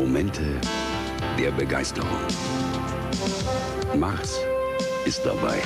Momente der Begeisterung. Mars ist dabei.